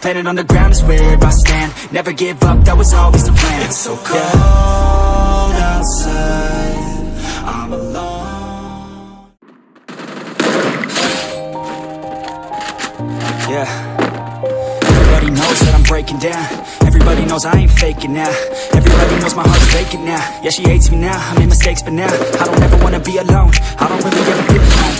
Planet on the ground is where I stand. Never give up, that was always the plan. It's so cold outside. I'm alone. Yeah. Everybody knows that I'm breaking down. Everybody knows I ain't faking now. Everybody knows my heart's vacant now. Yeah, she hates me now, I made mistakes but now I don't ever wanna be alone. I don't really ever feel at